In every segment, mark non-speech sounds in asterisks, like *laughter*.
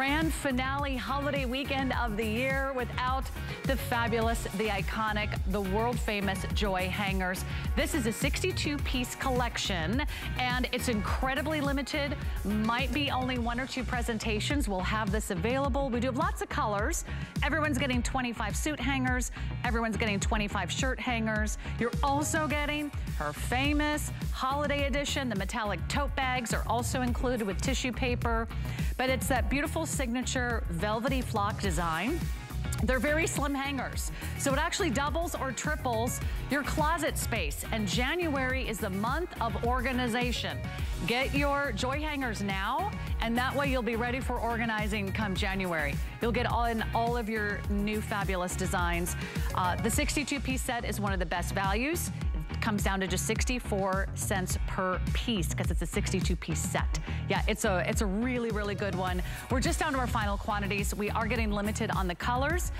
grand finale holiday weekend of the year without the fabulous, the iconic, the world famous Joy hangers. This is a 62 piece collection and it's incredibly limited. Might be only one or two presentations. We'll have this available. We do have lots of colors. Everyone's getting 25 suit hangers. Everyone's getting 25 shirt hangers. You're also getting her famous holiday edition. The metallic tote bags are also included with tissue paper. But it's that beautiful signature velvety flock design. They're very slim hangers. So it actually doubles or triples your closet space. And January is the month of organization. Get your joy hangers now, and that way you'll be ready for organizing come January. You'll get all in all of your new fabulous designs. Uh, the 62 piece set is one of the best values comes down to just 64 cents per piece because it's a 62 piece set. Yeah, it's a, it's a really, really good one. We're just down to our final quantities. We are getting limited on the colors.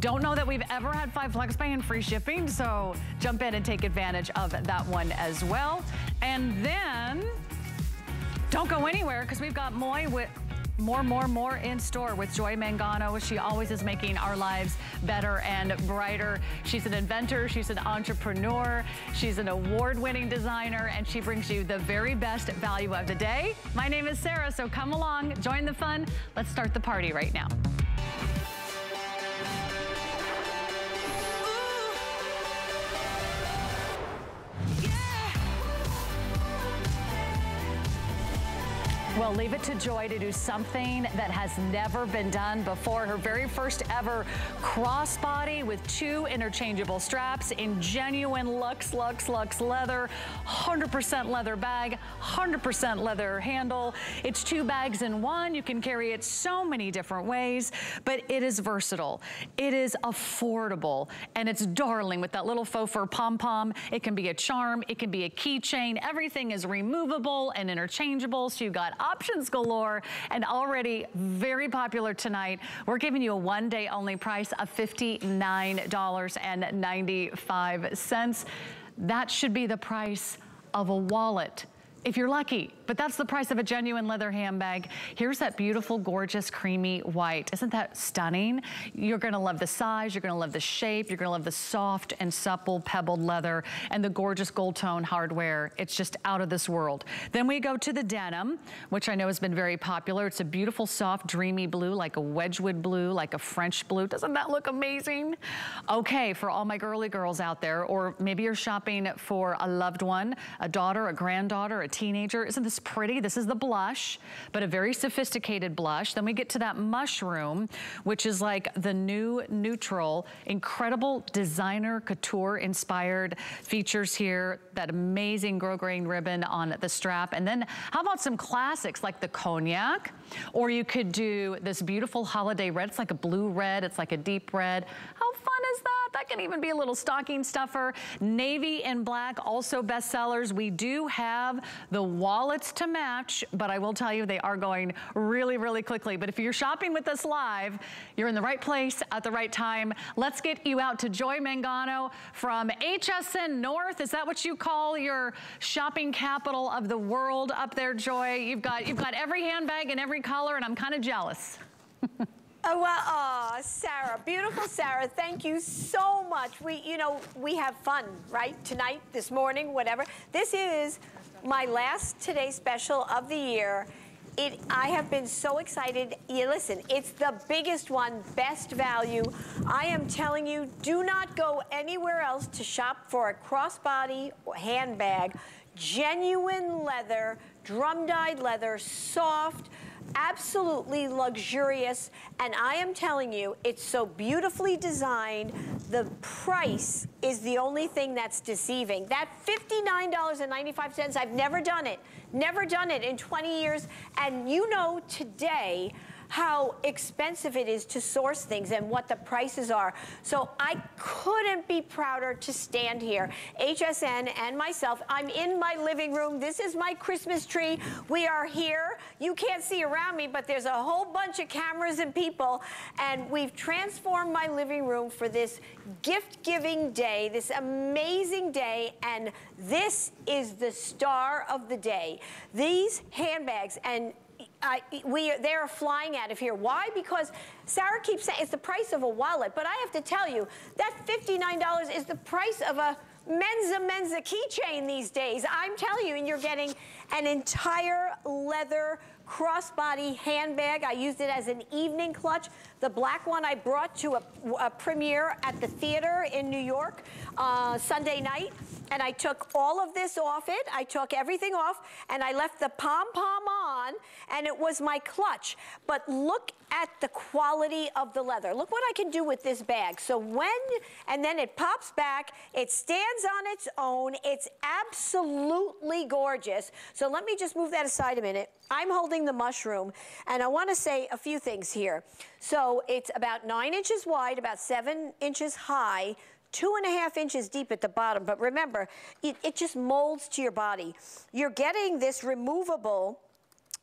Don't know that we've ever had five flex pay and free shipping, so jump in and take advantage of that one as well. And then, don't go anywhere because we've got Moy with more, more, more in store with Joy Mangano. She always is making our lives better and brighter. She's an inventor, she's an entrepreneur, she's an award-winning designer, and she brings you the very best value of the day. My name is Sarah, so come along, join the fun. Let's start the party right now. Well, leave it to Joy to do something that has never been done before. Her very first ever crossbody with two interchangeable straps in genuine Lux, Lux, Lux leather, 100% leather bag, 100% leather handle. It's two bags in one. You can carry it so many different ways, but it is versatile. It is affordable, and it's darling with that little faux fur pom-pom. It can be a charm. It can be a keychain. Everything is removable and interchangeable, so you got options galore and already very popular tonight. We're giving you a one day only price of $59.95. That should be the price of a wallet if you're lucky. But that's the price of a genuine leather handbag. Here's that beautiful, gorgeous, creamy white. Isn't that stunning? You're gonna love the size, you're gonna love the shape, you're gonna love the soft and supple pebbled leather and the gorgeous gold tone hardware. It's just out of this world. Then we go to the denim, which I know has been very popular. It's a beautiful, soft, dreamy blue, like a Wedgwood blue, like a French blue. Doesn't that look amazing? Okay, for all my girly girls out there, or maybe you're shopping for a loved one, a daughter, a granddaughter, a teenager. Isn't this pretty? This is the blush, but a very sophisticated blush. Then we get to that mushroom, which is like the new neutral, incredible designer couture inspired features here. That amazing grosgrain ribbon on the strap. And then how about some classics like the cognac? Or you could do this beautiful holiday red. It's like a blue red. It's like a deep red. How fun is that? That can even be a little stocking stuffer. Navy and black, also bestsellers. We do have the wallets to match, but I will tell you they are going really, really quickly. But if you're shopping with us live, you're in the right place at the right time. Let's get you out to Joy Mangano from HSN North. Is that what you call your shopping capital of the world up there, Joy? You've got, you've got every handbag and every color, and I'm kind of jealous. *laughs* Oh, well, oh, Sarah, beautiful Sarah, thank you so much. We, you know, we have fun, right? Tonight, this morning, whatever. This is my last Today Special of the year. It, I have been so excited. You listen, it's the biggest one, best value. I am telling you, do not go anywhere else to shop for a crossbody handbag. Genuine leather, drum-dyed leather, soft, absolutely luxurious. And I am telling you, it's so beautifully designed. The price is the only thing that's deceiving. That $59.95, I've never done it. Never done it in 20 years. And you know today, how expensive it is to source things and what the prices are. So I couldn't be prouder to stand here. HSN and myself, I'm in my living room. This is my Christmas tree. We are here. You can't see around me, but there's a whole bunch of cameras and people. And we've transformed my living room for this gift-giving day, this amazing day. And this is the star of the day. These handbags, and I, we they're flying out of here. Why? Because Sarah keeps saying it's the price of a wallet, but I have to tell you that $59 is the price of a Menza Menza keychain these days. I'm telling you, and you're getting an entire leather crossbody handbag. I used it as an evening clutch. The black one I brought to a, a premiere at the theater in New York uh, Sunday night and I took all of this off it. I took everything off and I left the pom-pom on and it was my clutch. But look at the quality of the leather. Look what I can do with this bag. So when, and then it pops back, it stands on its own. It's absolutely gorgeous. So let me just move that aside a minute. I'm holding the mushroom and I wanna say a few things here. So it's about nine inches wide, about seven inches high, two and a half inches deep at the bottom. But remember, it, it just molds to your body. You're getting this removable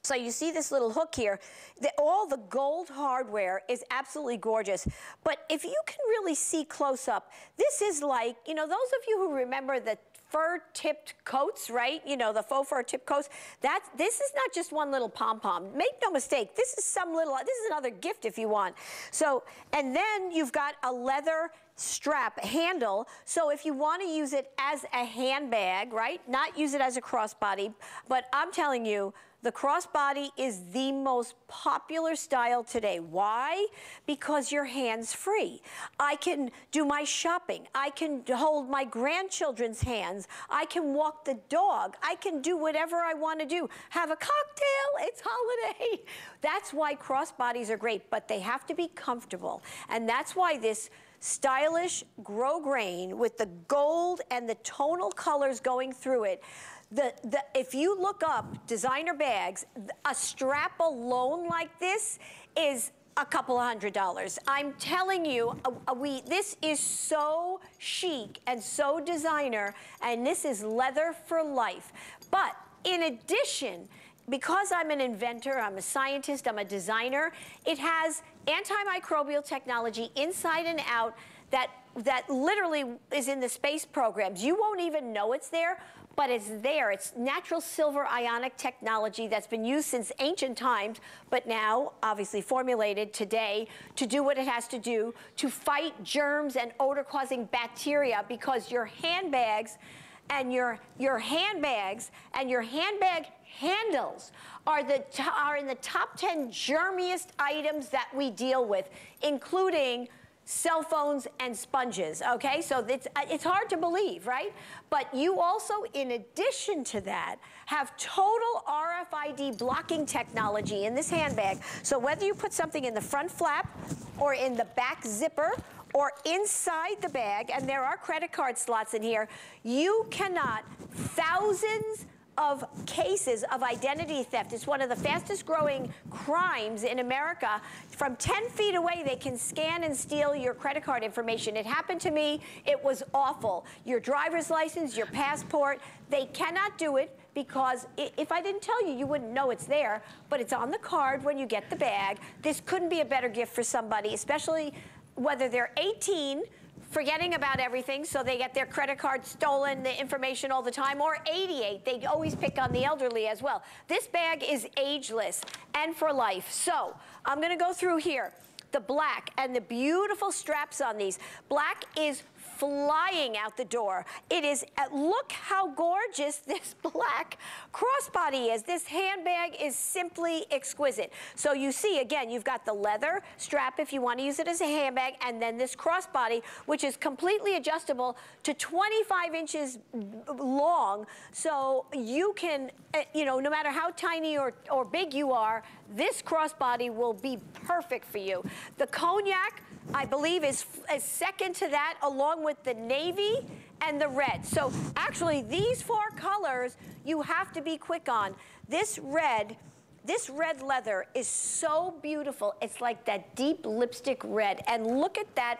so you see this little hook here. The, all the gold hardware is absolutely gorgeous. But if you can really see close up, this is like, you know, those of you who remember the fur-tipped coats, right? You know, the faux fur tipped coats. That, this is not just one little pom-pom. Make no mistake, this is some little, this is another gift if you want. So, and then you've got a leather strap handle. So if you want to use it as a handbag, right? Not use it as a crossbody, but I'm telling you, the crossbody is the most popular style today. Why? Because you're hands-free. I can do my shopping. I can hold my grandchildren's hands. I can walk the dog. I can do whatever I want to do. Have a cocktail. It's holiday. *laughs* That's why crossbodies are great, but they have to be comfortable. And that's why this stylish grosgrain with the gold and the tonal colors going through it. The, the, if you look up designer bags, a strap alone like this is a couple of hundred dollars. I'm telling you, uh, uh, we this is so chic and so designer, and this is leather for life. But in addition, because I'm an inventor, I'm a scientist, I'm a designer, it has antimicrobial technology inside and out that, that literally is in the space programs. You won't even know it's there, but it's there. It's natural silver ionic technology that's been used since ancient times, but now obviously formulated today to do what it has to do to fight germs and odor-causing bacteria because your handbags and your, your handbags and your handbag handles are, the are in the top 10 germiest items that we deal with, including cell phones and sponges, okay? So it's, it's hard to believe, right? But you also, in addition to that, have total RFID blocking technology in this handbag. So whether you put something in the front flap or in the back zipper or inside the bag, and there are credit card slots in here, you cannot, thousands of cases of identity theft. It's one of the fastest growing crimes in America. From 10 feet away, they can scan and steal your credit card information. It happened to me. It was awful. Your driver's license, your passport, they cannot do it because if I didn't tell you, you wouldn't know it's there, but it's on the card when you get the bag. This couldn't be a better gift for somebody, especially whether they're 18 forgetting about everything, so they get their credit card stolen, the information all the time, or 88. They always pick on the elderly as well. This bag is ageless and for life. So I'm gonna go through here the black and the beautiful straps on these. Black is flying out the door. It is, uh, look how gorgeous *laughs* this black crossbody is. This handbag is simply exquisite. So you see, again, you've got the leather strap if you want to use it as a handbag, and then this crossbody, which is completely adjustable to 25 inches long. So you can, uh, you know, no matter how tiny or, or big you are, this crossbody will be perfect for you. The cognac, I believe is, is second to that along with the navy and the red. So actually these four colors you have to be quick on. This red, this red leather is so beautiful. It's like that deep lipstick red. And look at that,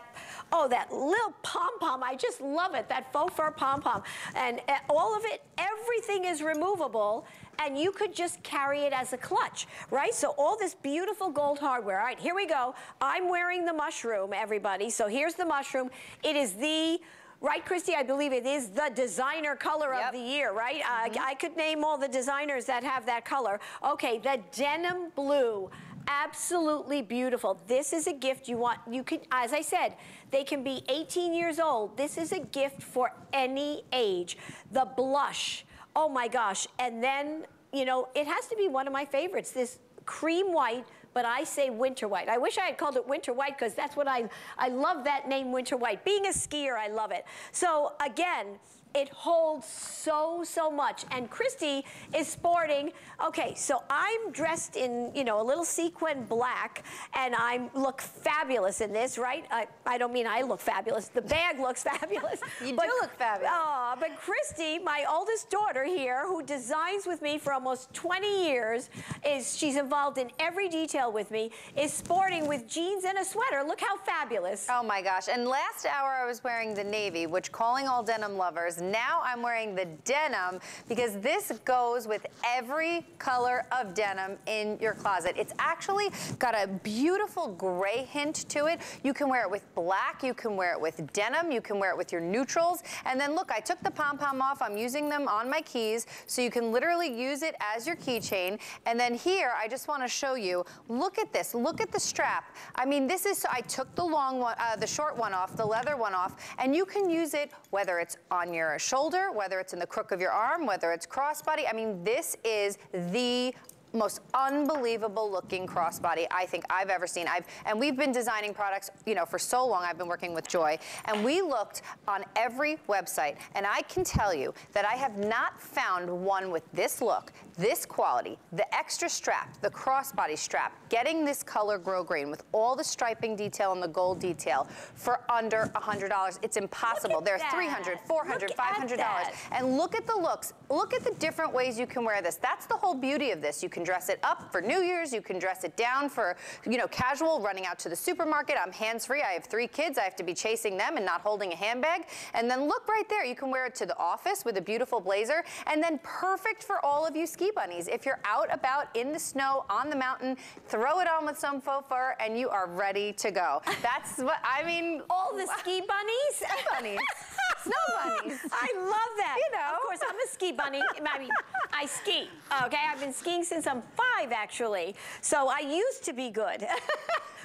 oh, that little pom-pom. I just love it, that faux fur pom-pom. And uh, all of it, everything is removable and you could just carry it as a clutch, right? So all this beautiful gold hardware. All right, here we go. I'm wearing the mushroom, everybody. So here's the mushroom. It is the right, Christy? I believe it is the designer color Yep. of the year, right? Uh, Mm-hmm. I could name all the designers that have that color. Okay, the denim blue. Absolutely beautiful. This is a gift you want. You can, as I said, they can be 18 years old. This is a gift for any age. The blush. Oh my gosh. And then, you know, it has to be one of my favorites. This cream white but I say winter white. I wish I had called it winter white because that's what I, I love that name winter white. Being a skier, I love it. So again, it holds so, so much. And Christy is sporting, okay, so I'm dressed in, you know, a little sequin black, and I look fabulous in this, right? I, I don't mean I look fabulous. The bag looks *laughs* fabulous. You do look fabulous. Oh, but Christy, my oldest daughter here, who designs with me for almost 20 years, is she's involved in every detail with me, is sporting with jeans and a sweater. Look how fabulous. Oh my gosh. And last hour I was wearing the navy, which calling all denim lovers. Now I'm wearing the denim because this goes with every color of denim in your closet. It's actually got a beautiful gray hint to it. You can wear it with black, you can wear it with denim, you can wear it with your neutrals. And then look, I took the pom-pom off. I'm using them on my keys. So you can literally use it as your keychain. And then here, I just want to show you, look at this. Look at the strap. I mean, this is, I took the long one, uh, the short one off, the leather one off, and you can use it whether it's on your shoulder, whether it's in the crook of your arm, whether it's crossbody. I mean, this is the most unbelievable looking crossbody I think I've ever seen. I've and we've been designing products, you know, for so long. I've been working with Joy, and we looked on every website, and I can tell you that I have not found one with this look, this quality, the extra strap, the crossbody strap, getting this color grosgrain with all the striping detail and the gold detail for under $100. It's impossible. They're that. 300, 400, Look at 500 dollars. that. And look at the looks. Look at the different ways you can wear this. That's the whole beauty of this. You can dress it up for New Year's. You can dress it down for, you know, casual, running out to the supermarket. I'm hands-free. I have three kids. I have to be chasing them and not holding a handbag. And then look right there. You can wear it to the office with a beautiful blazer. And then perfect for all of you ski bunnies. If you're out about in the snow, on the mountain, throw it on with some faux fur and you are ready to go. *laughs* That's what, I mean, All the ski *laughs* bunnies? Ski bunnies. *laughs* Snow bunnies. I love that. You know. Of course, I'm a ski bunny. I mean, I ski. Okay, I've been skiing since I'm five, actually. So I used to be good.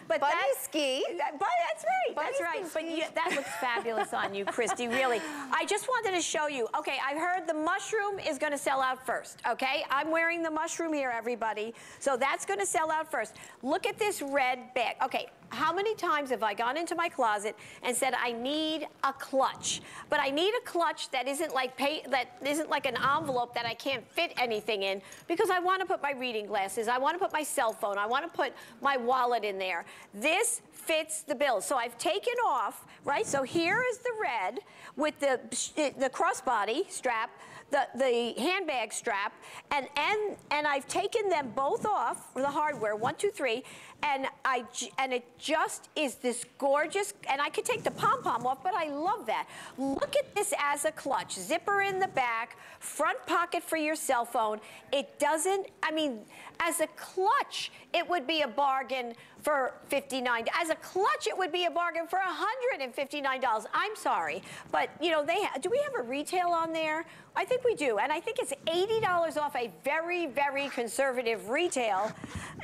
But Bunny that- ski. that- But that's right. That's right. But you, that looks fabulous on you, Christy. Really. I just wanted to show you. Okay, I heard the mushroom is going to sell out first. Okay, I'm wearing the mushroom here, everybody. So that's going to sell out first. Look at this red bag. Okay, how many times have I gone into my closet and said I need a clutch, but I need a clutch that isn't like pay, that isn't like an envelope that I can't fit anything in because I want to put my reading glasses, I want to put my cell phone, I want to put my wallet in there. This fits the bill. So I've taken off, right? So here is the red with the the crossbody strap the, the handbag strap, and, and, and I've taken them both off, the hardware, one, two, three, and, I, and it just is this gorgeous, and I could take the pom-pom off, but I love that. Look at this as a clutch. Zipper in the back, front pocket for your cell phone. It doesn't, I mean, as a clutch, it would be a bargain for 59 As a clutch, it would be a bargain for $159. I'm sorry, but you know, they do we have a retail on there? I think we do, and I think it's $80 off a very, very conservative retail.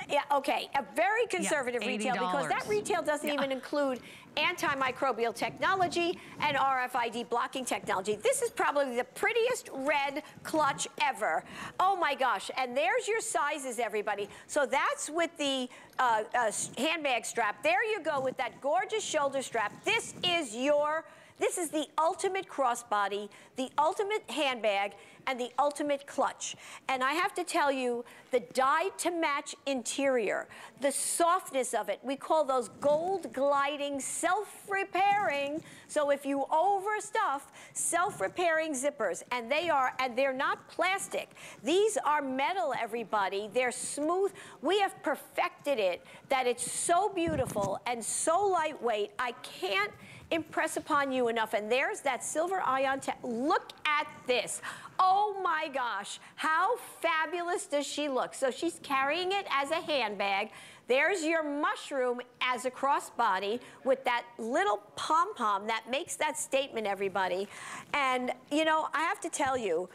Yeah, okay, a very conservative retail because that retail doesn't Yeah. even include antimicrobial technology and RFID blocking technology. This is probably the prettiest red clutch ever. Oh my gosh, and there's your sizes, everybody. So that's with the uh, uh, handbag strap. There you go with that gorgeous shoulder strap. This is your this is the ultimate crossbody, the ultimate handbag, and the ultimate clutch. And I have to tell you, the dyed to match interior, the softness of it, we call those gold gliding, self-repairing. So if you overstuff, self-repairing zippers, and they are, and they're not plastic. These are metal, everybody. They're smooth. We have perfected it that it's so beautiful and so lightweight. I can't impress upon you enough. And there's that silver ion. Look at this. Oh my gosh, how fabulous does she look? So she's carrying it as a handbag. There's your mushroom as a crossbody with that little pom-pom that makes that statement, everybody. And, you know, I have to tell you,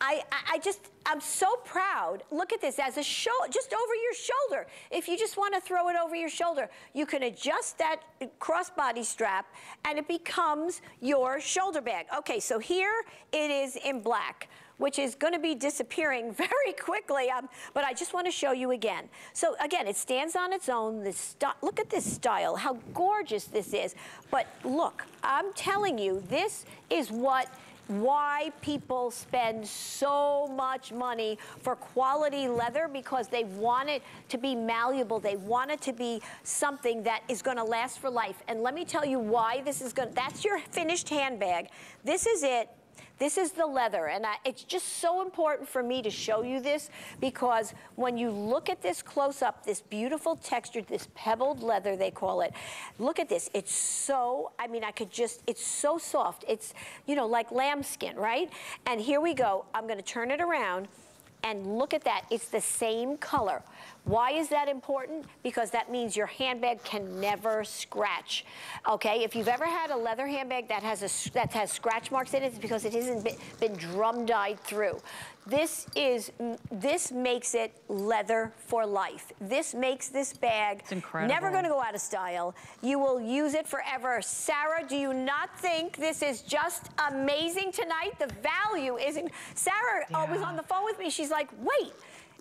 I, I, just, I'm so proud. Look at this as a show, just over your shoulder. If you just want to throw it over your shoulder, you can adjust that crossbody strap and it becomes your shoulder bag. Okay, so here it is in black which is going to be disappearing *laughs* very quickly, um, but I just want to show you again. So again, it stands on its own. This look at this style, how gorgeous this is. But look, I'm telling you, this is what why people spend so much money for quality leather because they want it to be malleable. They want it to be something that is going to last for life. And let me tell you why this is going to, that's your finished handbag. This is it. This is the leather, and I, it's just so important for me to show you this because when you look at this close up, this beautiful texture, this pebbled leather, they call it, look at this. It's so, I mean, I could just, it's so soft. It's, you know, like lambskin, right? And here we go. I'm to turn it around and look at that. It's the same color. Why is that important? Because that means your handbag can never scratch. Okay, if you've ever had a leather handbag that has a that has scratch marks in it, it's because it hasn't been, been drum dyed through. This is this makes it leather for life. This makes this bag never going to go out of style. You will use it forever. Sarah, do you not think this is just amazing tonight? The value isn't. Sarah uh, yeah. was on the phone with me. She's like, wait.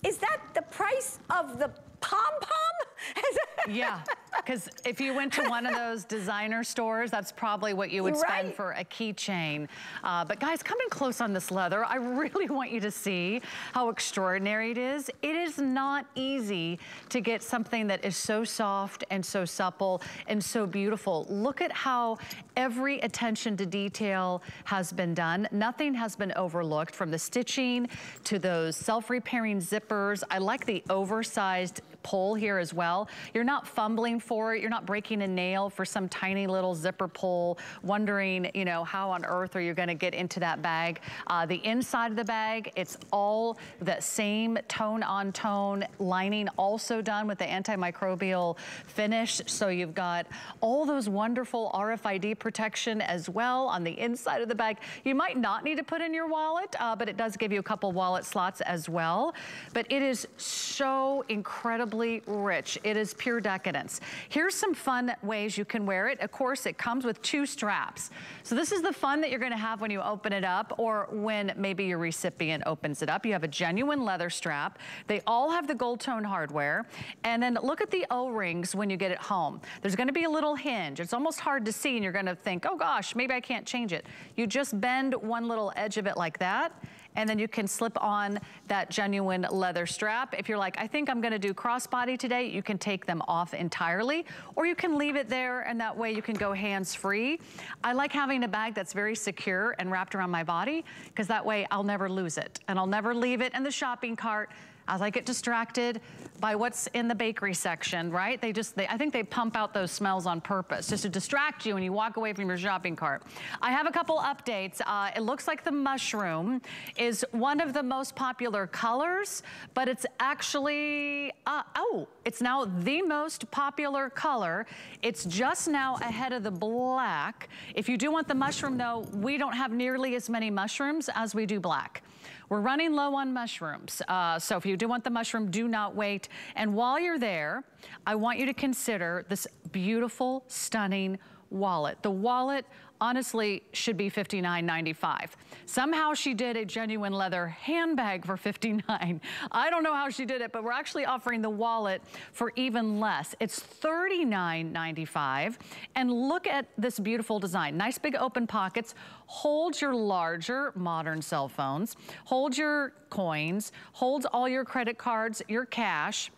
Is that the price of the pom-pom? *laughs* yeah, because if you went to one of those designer stores, that's probably what you would spend right. for a keychain. Uh, but guys, come in close on this leather. I *laughs* really want you to see how extraordinary it is. It is not easy to get something that is so soft and so supple and so beautiful. Look at how every attention to detail has been done. Nothing has been overlooked from the stitching to those self-repairing zippers. I like the oversized pull here as well. You're not fumbling for it. You're not breaking a nail for some tiny little zipper pull, wondering, you know, how on earth are you gonna get into that bag. Uh, the inside of the bag, it's all the same tone on tone lining, also done with the antimicrobial finish. So you've got all those wonderful RFID protection as well on the inside of the bag. You might not need to put in your wallet, uh, but it does give you a couple wallet slots as well. But it is so incredible incredibly rich. It is pure decadence. Here's some fun ways you can wear it. Of course, it comes with two straps. So this is the fun that you're gonna have when you open it up or when maybe your recipient opens it up. You have a genuine leather strap. They all have the gold tone hardware. And then look at the O-rings when you get it home. There's gonna be a little hinge. It's almost hard to see and you're gonna think, oh gosh, maybe I can't change it. You just bend one little edge of it like that and then you can slip on that genuine leather strap. If you're like, I think I'm gonna do crossbody today, you can take them off entirely, or you can leave it there and that way you can go hands-free. I like having a bag that's very secure and wrapped around my body, because that way I'll never lose it, and I'll never leave it in the shopping cart as I get distracted by what's in the bakery section, right? They just, they, I think they pump out those smells on purpose just to distract you when you walk away from your shopping cart. I have a couple updates. Uh, it looks like the mushroom is one of the most popular colors, but it's actually, uh, oh, it's now the most popular color. It's just now ahead of the black. If you do want the mushroom though, we don't have nearly as many mushrooms as we do black. We're running low on mushrooms. Uh, so if you do want the mushroom, do not wait. And while you're there, I want you to consider this beautiful, stunning wallet. The wallet honestly should be $59.95. Somehow she did a genuine leather handbag for 59. I don't know how she did it, but we're actually offering the wallet for even less. It's $39.95. And look at this beautiful design. Nice big open pockets. Hold your larger modern cell phones. Hold your coins. Holds all your credit cards, your cash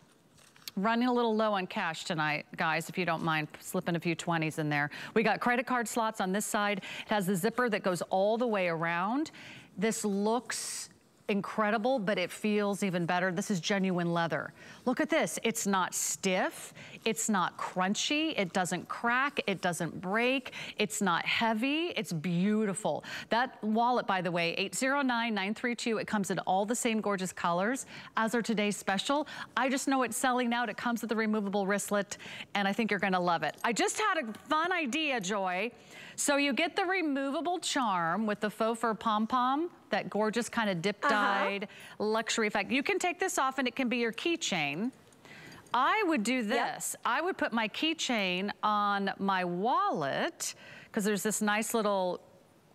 running a little low on cash tonight, guys, if you don't mind slipping a few 20s in there. We got credit card slots on this side. It has the zipper that goes all the way around. This looks incredible, but it feels even better. This is genuine leather. Look at this. It's not stiff. It's not crunchy. It doesn't crack. It doesn't break. It's not heavy. It's beautiful. That wallet, by the way, 809932, it comes in all the same gorgeous colors as our today's special. I just know it's selling out. It comes with a removable wristlet, and I think you're gonna love it. I just had a fun idea, Joy. So you get the removable charm with the faux fur pom-pom, that gorgeous kind of dip-dyed uh -huh. luxury effect. You can take this off and it can be your keychain. I would do this. Yep. I would put my keychain on my wallet because there's this nice little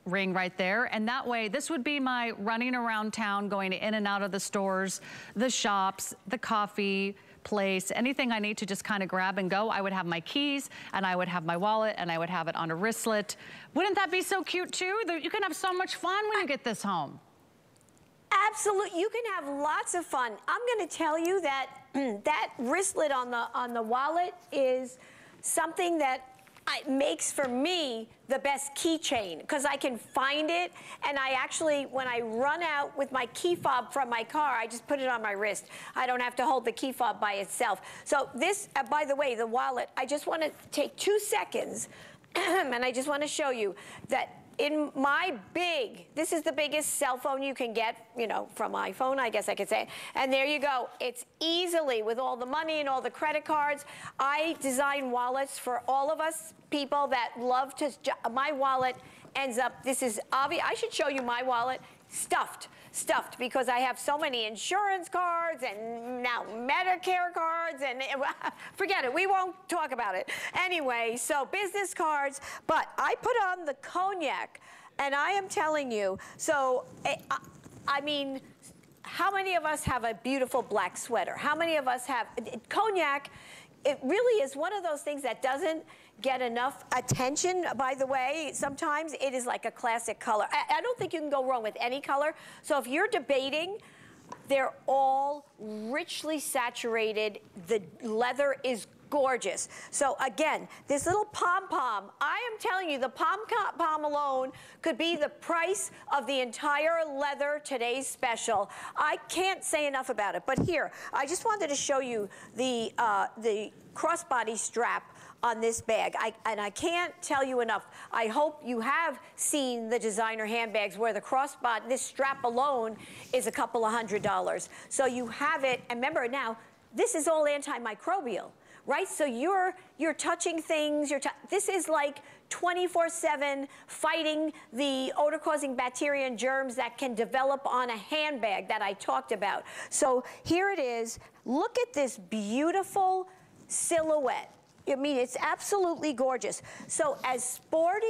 ring right there. And that way, this would be my running around town, going in and out of the stores, the shops, the coffee place, anything I need to just kind of grab and go. I would have my keys and I would have my wallet and I would have it on a wristlet. Wouldn't that be so cute too? You can have so much fun when you get this home. Absolutely, you can have lots of fun. I'm gonna tell you that *clears throat* that wristlet on the, on the wallet is something that it makes for me the best keychain because I can find it and I actually when I run out with my key fob from my car I just put it on my wrist I don't have to hold the key fob by itself so this uh, by the way the wallet I just want to take two seconds *clears throat* and I just want to show you that in my big, this is the biggest cell phone you can get, you know, from iPhone, I guess I could say. And there you go. It's easily, with all the money and all the credit cards, I design wallets for all of us people that love to, my wallet ends up, this is obvious, I should show you my wallet, stuffed stuffed because I have so many insurance cards and now Medicare cards and *laughs* forget it. We won't talk about it. Anyway, so business cards, but I put on the cognac and I am telling you, so eh, I mean, how many of us have a beautiful black sweater? How many of us have cognac? It really is one of those things that doesn't get enough attention, by the way. Sometimes it is like a classic color. I, I don't think you can go wrong with any color. So if you're debating, they're all richly saturated. The leather is gorgeous. So again, this little pom-pom, I am telling you, the pom-pom alone could be the price of the entire leather today's special. I can't say enough about it. But here, I just wanted to show you the, uh, the crossbody strap on this bag. I, and I can't tell you enough. I hope you have seen the designer handbags where the crossbody, this strap alone is a couple of hundred dollars. So you have it, and remember now, this is all antimicrobial, right? So you're, you're touching things, you're this is like 24-7 fighting the odor-causing bacteria and germs that can develop on a handbag that I talked about. So here it is. Look at this beautiful silhouette. I mean, it's absolutely gorgeous. So as sporty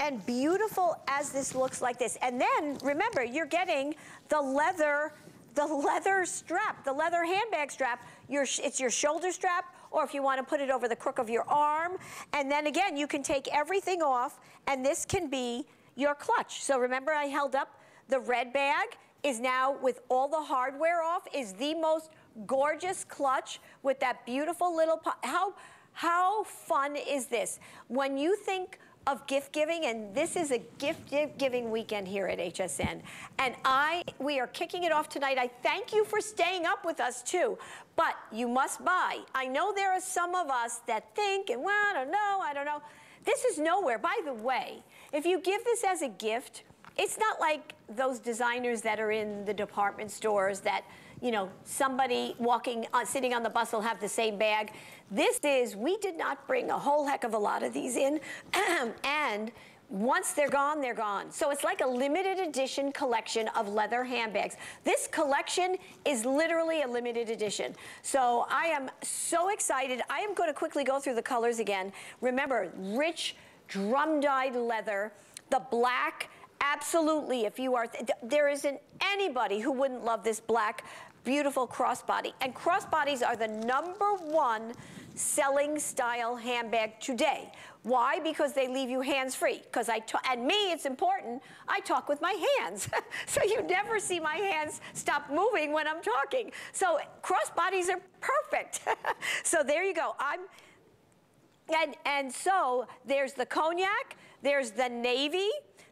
and beautiful as this looks like this, and then remember, you're getting the leather, the leather strap, the leather handbag strap. Your, it's your shoulder strap, or if you want to put it over the crook of your arm. And then again, you can take everything off, and this can be your clutch. So remember I held up the red bag is now with all the hardware off, is the most gorgeous clutch with that beautiful little, how, how fun is this? When you think of gift giving, and this is a gift giving weekend here at HSN. And I, we are kicking it off tonight. I thank you for staying up with us too, but you must buy. I know there are some of us that think, and well, I don't know, I don't know. This is nowhere. By the way, if you give this as a gift, it's not like those designers that are in the department stores that, you know, somebody walking, uh, sitting on the bus will have the same bag. This is, we did not bring a whole heck of a lot of these in, *clears throat* and once they're gone, they're gone. So it's like a limited edition collection of leather handbags. This collection is literally a limited edition. So I am so excited. I am going to quickly go through the colors again. Remember, rich drum-dyed leather, the black, absolutely, if you are, th there isn't anybody who wouldn't love this black beautiful crossbody. And crossbodies are the number one selling style handbag today. Why? Because they leave you hands-free. Because I, and me, it's important, I talk with my hands. *laughs* so you never see my hands stop moving when I'm talking. So crossbodies are perfect. *laughs* so there you go. I'm, and, and so there's the cognac, there's the navy,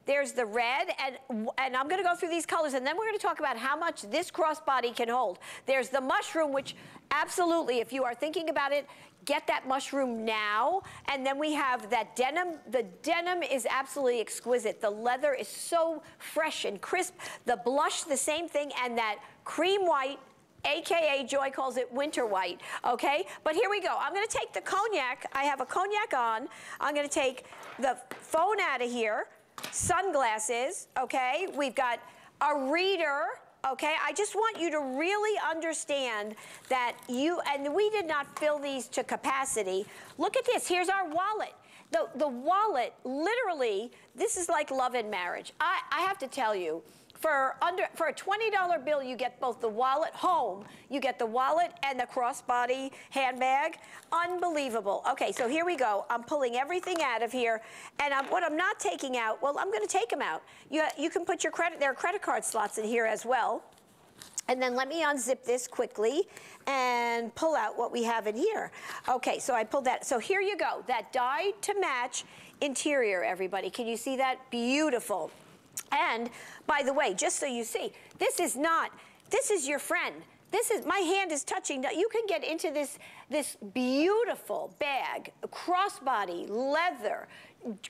there's the red, and, and I'm gonna go through these colors, and then we're gonna talk about how much this crossbody can hold. There's the mushroom, which absolutely, if you are thinking about it, get that mushroom now. And then we have that denim. The denim is absolutely exquisite. The leather is so fresh and crisp. The blush, the same thing, and that cream white AKA Joy calls it winter white, okay? But here we go. I'm gonna take the cognac. I have a cognac on. I'm gonna take the phone out of here, sunglasses, okay? We've got a reader, okay? I just want you to really understand that you, and we did not fill these to capacity. Look at this, here's our wallet. The, the wallet, literally, this is like love and marriage. I, I have to tell you, for under for a $20 bill, you get both the wallet home, you get the wallet and the crossbody handbag. Unbelievable. Okay, so here we go. I'm pulling everything out of here. And I'm, what I'm not taking out, well, I'm gonna take them out. You, you can put your credit, there are credit card slots in here as well. And then let me unzip this quickly and pull out what we have in here. Okay, so I pulled that. So here you go, that dyed to match interior, everybody. Can you see that? Beautiful. And by the way, just so you see, this is not, this is your friend. This is, my hand is touching, you can get into this, this beautiful bag, crossbody, leather,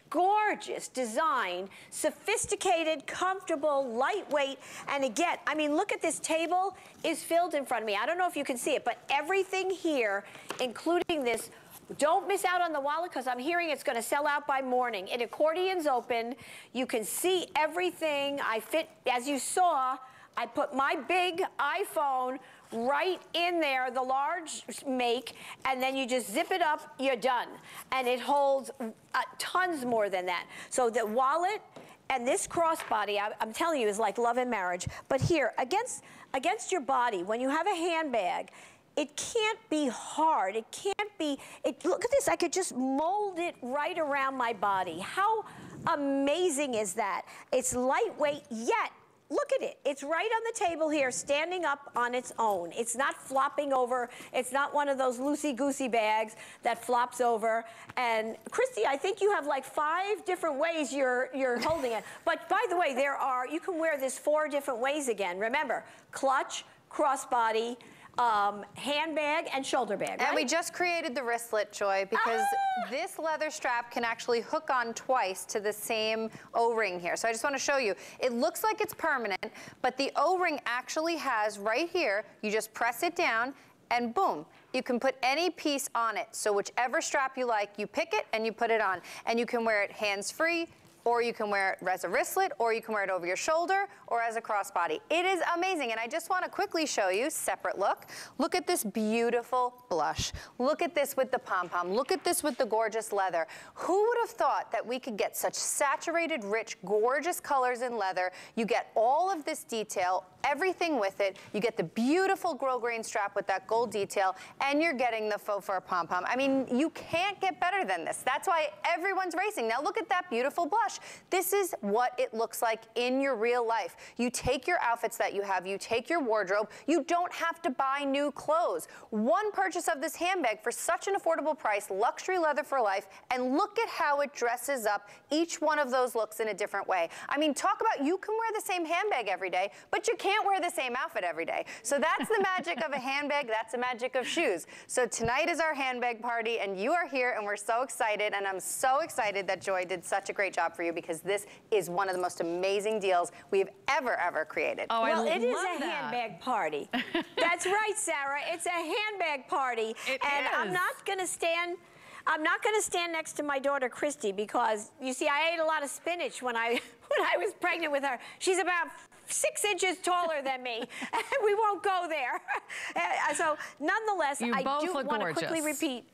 gorgeous design, sophisticated, comfortable, lightweight, and again, I mean, look at this table is filled in front of me. I don't know if you can see it, but everything here, including this don't miss out on the wallet because I'm hearing it's going to sell out by morning. It accordion's open. You can see everything. I fit, as you saw, I put my big iPhone right in there, the large make, and then you just zip it up, you're done. And it holds uh, tons more than that. So the wallet and this crossbody, I, I'm telling you, is like love and marriage. But here, against, against your body, when you have a handbag, it can't be hard. It can't be, it, look at this, I could just mold it right around my body. How amazing is that? It's lightweight, yet look at it. It's right on the table here, standing up on its own. It's not flopping over. It's not one of those loosey-goosey bags that flops over. And Christy, I think you have like five different ways you're, you're holding it. *laughs* But by the way, there are, you can wear this four different ways again. Remember, clutch, crossbody, um, handbag and shoulder bag, right? And we just created the wristlet, Joy, because ah! this leather strap can actually hook on twice to the same O-ring here. So I just want to show you. It looks like it's permanent, but the O-ring actually has right here, you just press it down and boom, you can put any piece on it. So whichever strap you like, you pick it and you put it on. And you can wear it hands-free, or you can wear it as a wristlet, or you can wear it over your shoulder, or as a crossbody. It is amazing, and I just wanna quickly show you, separate look. Look at this beautiful blush. Look at this with the pom-pom. Look at this with the gorgeous leather. Who would have thought that we could get such saturated, rich, gorgeous colors in leather? You get all of this detail, everything with it. You get the beautiful grosgrain strap with that gold detail, and you're getting the faux fur pom-pom. I mean, you can't get better than this. That's why everyone's racing. Now look at that beautiful blush. This is what it looks like in your real life. You take your outfits that you have, you take your wardrobe, you don't have to buy new clothes. One purchase of this handbag for such an affordable price, luxury leather for life, and look at how it dresses up each one of those looks in a different way. I mean, talk about you can wear the same handbag every day, but you can't wear the same outfit every day. So that's the magic of a handbag, that's the magic of shoes. So tonight is our handbag party, and you are here, and we're so excited, and I'm so excited that Joy did such a great job for you because this is one of the most amazing deals we've ever, ever created. Oh, well, it is a that. handbag party. *laughs* That's right, Sarah. It's a handbag party. It and is. I'm not going to stand I'm not going to stand next to my daughter Christy because you see I ate a lot of spinach when I *laughs* when I was pregnant with her. She's about six inches taller than me, *laughs* and we won't go there. Uh, so nonetheless, you I do want to quickly repeat.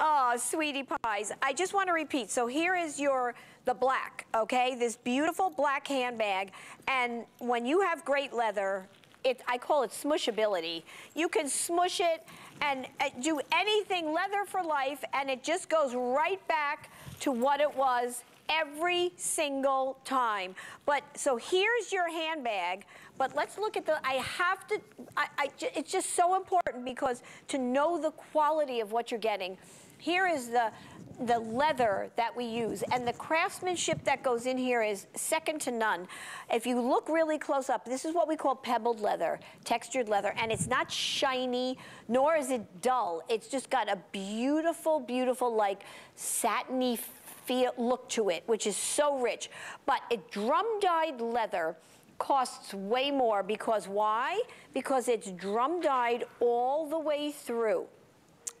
Oh, sweetie pies. I just want to repeat. So here is your the black, okay? This beautiful black handbag. And when you have great leather, it, I call it smushability. You can smush it and uh, do anything leather for life and it just goes right back to what it was every single time. But so here's your handbag. But let's look at the, I have to, I, I, it's just so important because to know the quality of what you're getting. Here is the, the leather that we use and the craftsmanship that goes in here is second to none. If you look really close up, this is what we call pebbled leather, textured leather, and it's not shiny, nor is it dull. It's just got a beautiful, beautiful, like satiny feel look to it, which is so rich. But it drum-dyed leather costs way more because why? Because it's drum-dyed all the way through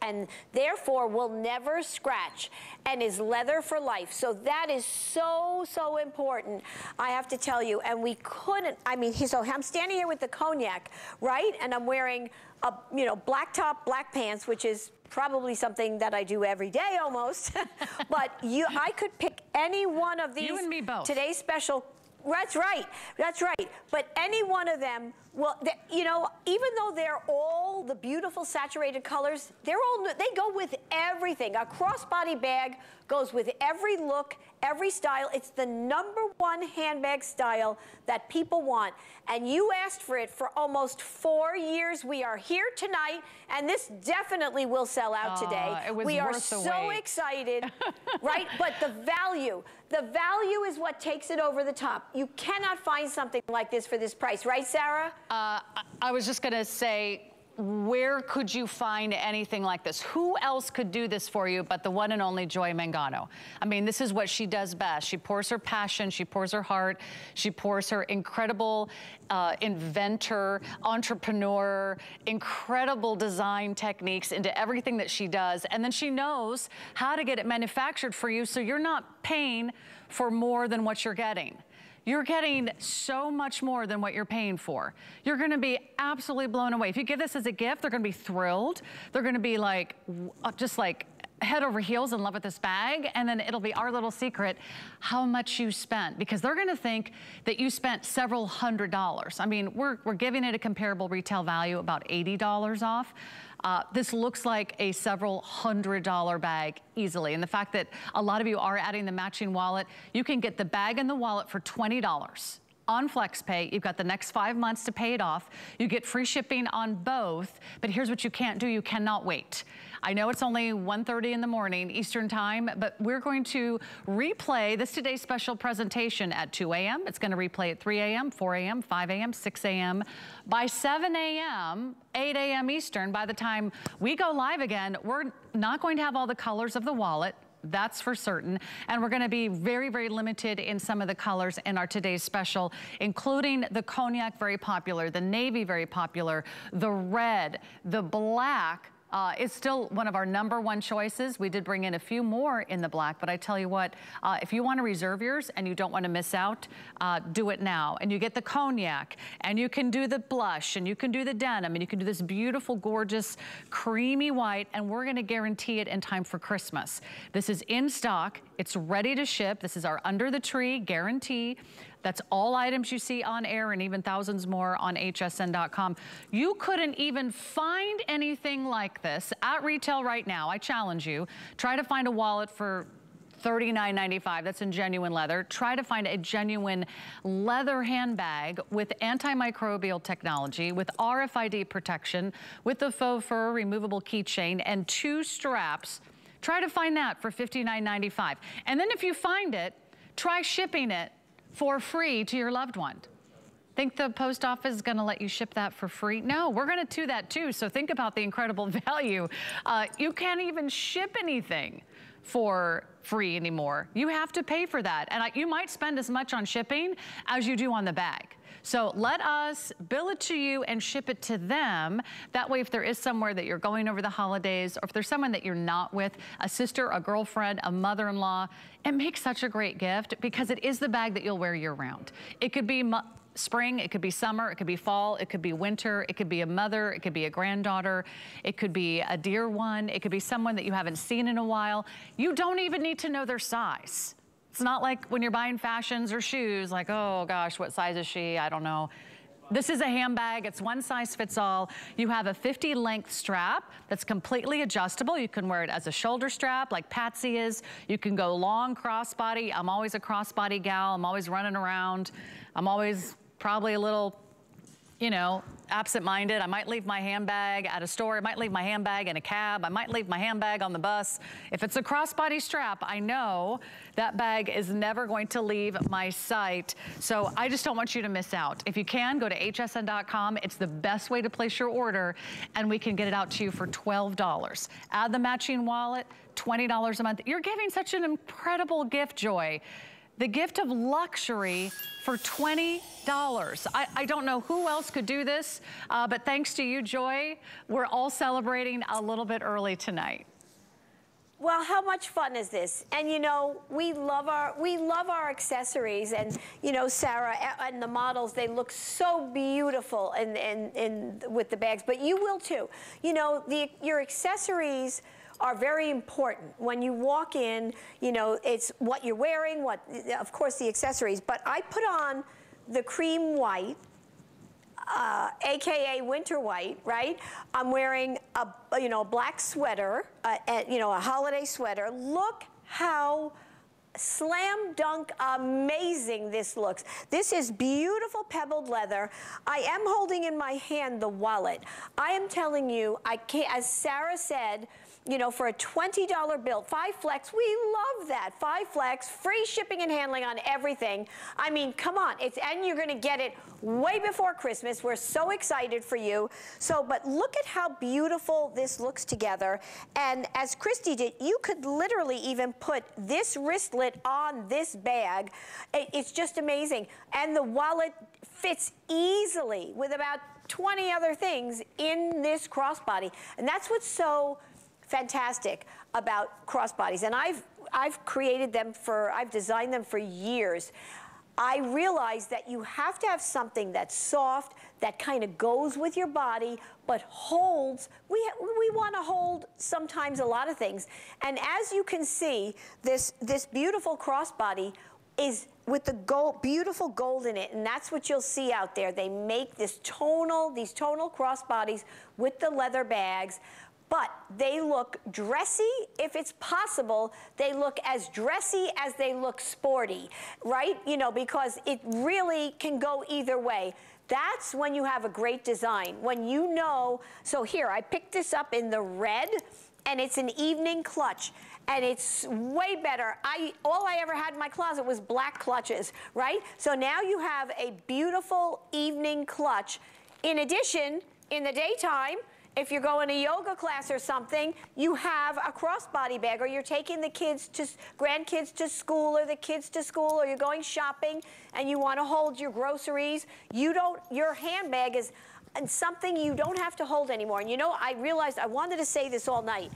and therefore will never scratch and is leather for life. So that is so, so important, I have to tell you. And we couldn't, I mean, so I'm standing here with the cognac, right? And I'm wearing a, you know, black top, black pants, which is probably something that I do every day almost. *laughs* but you, I could pick any one of these. You and me both. Today's special that's right. That's right. But any one of them, well, they, you know, even though they're all the beautiful saturated colors, they're all they go with everything. A crossbody bag goes with every look, every style. It's the number one handbag style that people want. And you asked for it for almost four years. We are here tonight, and this definitely will sell out uh, today. we are so excited, *laughs* right? But the value, the value is what takes it over the top. You cannot find something like this for this price, right, Sarah? Uh, I was just going to say, where could you find anything like this? Who else could do this for you but the one and only Joy Mangano? I mean, this is what she does best. She pours her passion, she pours her heart, she pours her incredible uh, inventor, entrepreneur, incredible design techniques into everything that she does. And then she knows how to get it manufactured for you so you're not paying for more than what you're getting. You're getting so much more than what you're paying for. You're gonna be absolutely blown away. If you give this as a gift, they're gonna be thrilled. They're gonna be like, uh, just like head over heels in love with this bag and then it'll be our little secret how much you spent because they're gonna think that you spent several hundred dollars. I mean, we're, we're giving it a comparable retail value about $80 off. Uh, this looks like a several hundred dollar bag easily. And the fact that a lot of you are adding the matching wallet, you can get the bag and the wallet for $20 on FlexPay. You've got the next five months to pay it off. You get free shipping on both, but here's what you can't do. You cannot wait. I know it's only 1.30 in the morning Eastern time, but we're going to replay this today's special presentation at 2 a.m. It's gonna replay at 3 a.m., 4 a.m., 5 a.m., 6 a.m. By 7 a.m., 8 a.m. Eastern, by the time we go live again, we're not going to have all the colors of the wallet. That's for certain. And we're gonna be very, very limited in some of the colors in our today's special, including the cognac, very popular, the navy, very popular, the red, the black, uh, it's still one of our number one choices. We did bring in a few more in the black, but I tell you what, uh, if you want to reserve yours and you don't want to miss out, uh, do it now. And you get the cognac, and you can do the blush, and you can do the denim, and you can do this beautiful, gorgeous, creamy white, and we're going to guarantee it in time for Christmas. This is in stock. It's ready to ship. This is our under the tree guarantee. That's all items you see on air and even thousands more on hsn.com. You couldn't even find anything like this at retail right now. I challenge you. Try to find a wallet for $39.95. That's in genuine leather. Try to find a genuine leather handbag with antimicrobial technology, with RFID protection, with the faux fur removable keychain, and two straps. Try to find that for $59.95. And then if you find it, try shipping it for free to your loved one. Think the post office is gonna let you ship that for free? No, we're gonna do that too. So think about the incredible *laughs* value. Uh, you can't even ship anything for free anymore. You have to pay for that. And I, you might spend as much on shipping as you do on the bag. So let us bill it to you and ship it to them. That way, if there is somewhere that you're going over the holidays, or if there's someone that you're not with, a sister, a girlfriend, a mother-in-law, it makes such a great gift because it is the bag that you'll wear year round. It could be spring, it could be summer, it could be fall, it could be winter, it could be a mother, it could be a granddaughter, it could be a dear one, it could be someone that you haven't seen in a while. You don't even need to know their size. It's not like when you're buying fashions or shoes, like, oh gosh, what size is she? I don't know. This is a handbag. It's one size fits all. You have a 50 length strap that's completely adjustable. You can wear it as a shoulder strap like Patsy is. You can go long crossbody. I'm always a crossbody gal. I'm always running around. I'm always probably a little you know, absent-minded. I might leave my handbag at a store. I might leave my handbag in a cab. I might leave my handbag on the bus. If it's a crossbody strap, I know that bag is never going to leave my sight. So I just don't want you to miss out. If you can, go to hsn.com. It's the best way to place your order, and we can get it out to you for $12. Add the matching wallet, $20 a month. You're giving such an incredible gift, Joy the gift of luxury for $20. I, I, don't know who else could do this, uh, but thanks to you, Joy, we're all celebrating a little bit early tonight. Well, how much fun is this? And you know, we love our we love our accessories, and you know, Sarah and the models they look so beautiful and and and with the bags, but you will too. You know, the your accessories are very important. When you walk in, you know, it's what you're wearing, what, of course, the accessories. But I put on the cream white, uh, AKA winter white, right? I'm wearing a, you know, a black sweater, uh, and, you know, a holiday sweater. Look how slam dunk amazing this looks. This is beautiful pebbled leather. I am holding in my hand the wallet. I am telling you, I can't, as Sarah said, you know, for a $20 bill, five flex, we love that. Five flex, free shipping and handling on everything. I mean, come on, it's, and you're gonna get it way before Christmas. We're so excited for you. So, but look at how beautiful this looks together. And as Christy did, you could literally even put this wristlet on this bag. It's just amazing. And the wallet fits easily with about 20 other things in this crossbody. And that's what's so fantastic about crossbodies. And I've, I've created them for, I've designed them for years. I realize that you have to have something that's soft, that kind of goes with your body, but holds. We, we want to hold sometimes a lot of things. And as you can see, this, this beautiful crossbody is with the gold, beautiful gold in it, and that's what you'll see out there. They make this tonal, these tonal crossbodies with the leather bags but they look dressy if it's possible. They look as dressy as they look sporty, right? You know, because it really can go either way. That's when you have a great design. When you know, so here, I picked this up in the red, and it's an evening clutch and it's way better. I all I ever had in my closet was black clutches, right? So now you have a beautiful evening clutch. In addition, in the daytime, if you're going to yoga class or something, you have a crossbody bag or you're taking the kids to, grandkids to school or the kids to school or you're going shopping and you want to hold your groceries. You don't, your handbag is something you don't have to hold anymore. And you know, I realized I wanted to say this all night.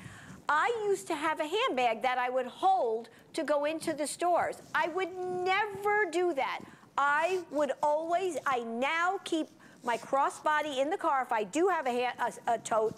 I used to have a handbag that I would hold to go into the stores. I would never do that. I would always, I now keep my crossbody in the car if I do have a, a, a tote,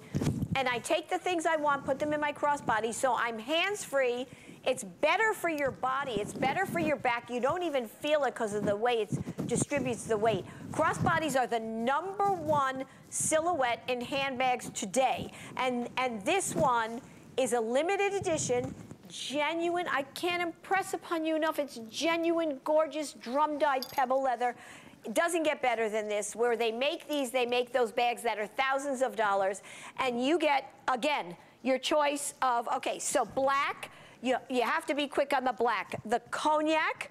and I take the things I want, put them in my crossbody, so I'm hands-free. It's better for your body. It's better for your back. You don't even feel it because of the way it distributes the weight. Crossbodies are the number one silhouette in handbags today. And, and this one is a limited edition, genuine. I can't impress upon you enough. It's genuine, gorgeous, drum-dyed pebble leather. It doesn't get better than this. Where they make these, they make those bags that are thousands of dollars. And you get, again, your choice of, okay, so black, you, you have to be quick on the black. The cognac,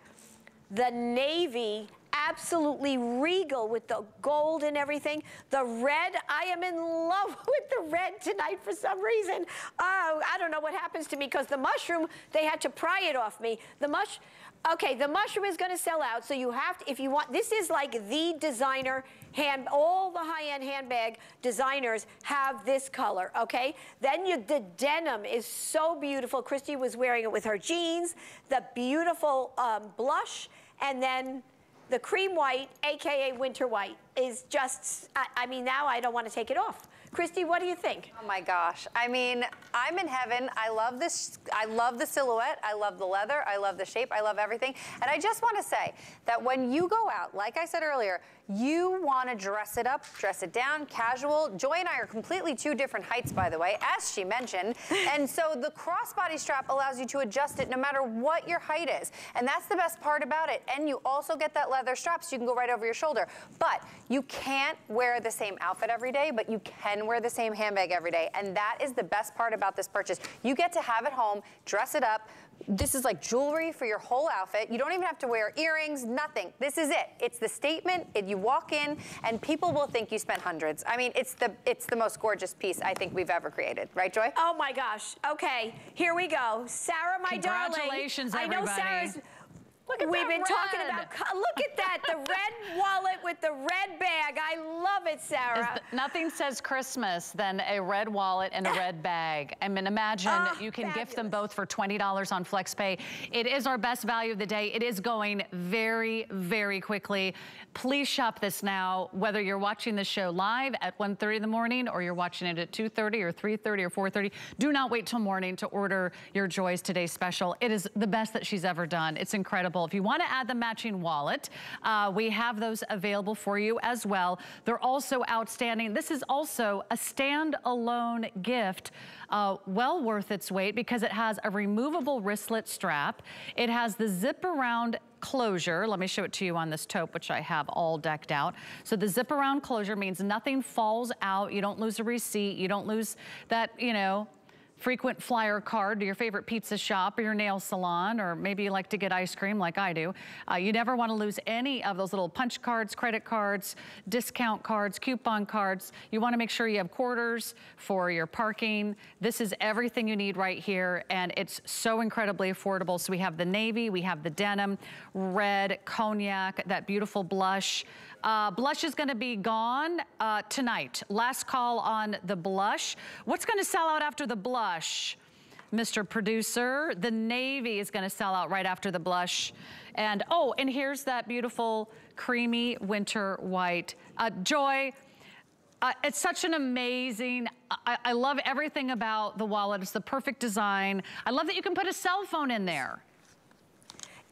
the navy, absolutely regal with the gold and everything. The red, I am in love *laughs* with the red tonight for some reason. Oh, I don't know what happens to me because the mushroom, they had to pry it off me. The mush, Okay, the mushroom is going to sell out, so you have to, if you want, this is like the designer hand, all the high-end handbag designers have this color, okay? Then you, the denim is so beautiful. Christy was wearing it with her jeans, the beautiful um, blush, and then the cream white, AKA winter white, is just, I, I mean, now I don't want to take it off. Christy, what do you think? Oh my gosh. I mean, I'm in heaven. I love this. I love the silhouette. I love the leather. I love the shape. I love everything. And I just want to say that when you go out, like I said earlier, you want to dress it up, dress it down, casual. Joy and I are completely two different heights, by the way, as she mentioned. *laughs* and so the crossbody strap allows you to adjust it no matter what your height is. And that's the best part about it. And you also get that leather strap so you can go right over your shoulder. But you can't wear the same outfit every day, but you can wear the same handbag every day. And that is the best part about this purchase. You get to have it home, dress it up, this is like jewelry for your whole outfit. You don't even have to wear earrings, nothing. This is it. It's the statement. It, you walk in and people will think you spent hundreds. I mean, it's the it's the most gorgeous piece I think we've ever created. Right, Joy? Oh my gosh. Okay, here we go. Sarah, my darling. Congratulations, everybody. I know Sarah's Look at We've been red. talking about, look at that, the red *laughs* wallet with the red bag. I love it, Sarah. The, nothing says Christmas than a red wallet and a *laughs* red bag. I mean, imagine oh, you can fabulous. gift them both for $20 on FlexPay. It is our best value of the day. It is going very, very quickly. Please shop this now, whether you're watching the show live at 1.30 in the morning or you're watching it at 2.30 or 3.30 or 4.30. Do not wait till morning to order your Joys Today special. It is the best that she's ever done. It's incredible available. If you want to add the matching wallet, uh, we have those available for you as well. They're also outstanding. This is also a standalone gift uh, well worth its weight because it has a removable wristlet strap. It has the zip around closure. Let me show it to you on this taupe, which I have all decked out. So the zip around closure means nothing falls out. You don't lose a receipt. You don't lose that, you know, frequent flyer card to your favorite pizza shop or your nail salon, or maybe you like to get ice cream like I do. Uh, you never want to lose any of those little punch cards, credit cards, discount cards, coupon cards. You want to make sure you have quarters for your parking. This is everything you need right here, and it's so incredibly affordable. So we have the navy, we have the denim, red, cognac, that beautiful blush. Uh, blush is gonna be gone uh, tonight. Last call on the blush. What's gonna sell out after the blush? Mr. Producer, the navy is gonna sell out right after the blush. And, oh, and here's that beautiful creamy winter white. Uh, Joy, uh, it's such an amazing, I, I, love everything about the wallet. It's the perfect design. I love that you can put a cell phone in there.